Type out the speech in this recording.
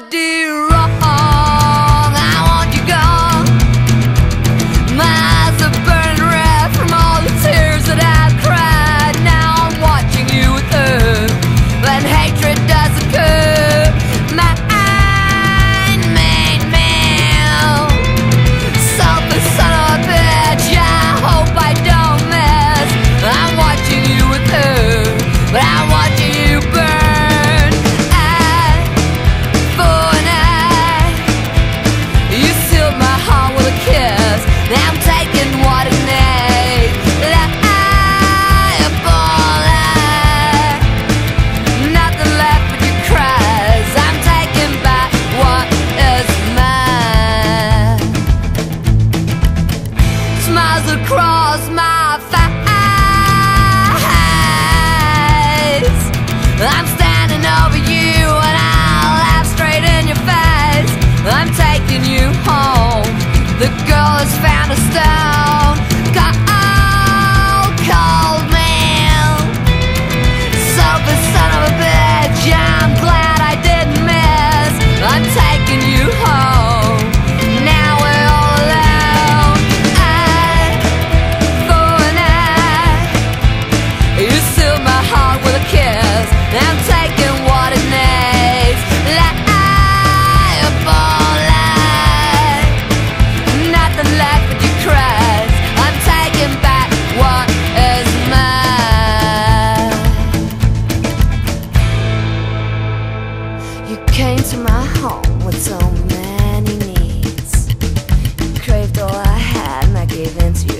dear smiles across my face. I'm standing over you and I'll laugh straight in your face. I'm taking you home. The girl has found a star You came to my home with so many needs. You craved all I had, and I gave in to you.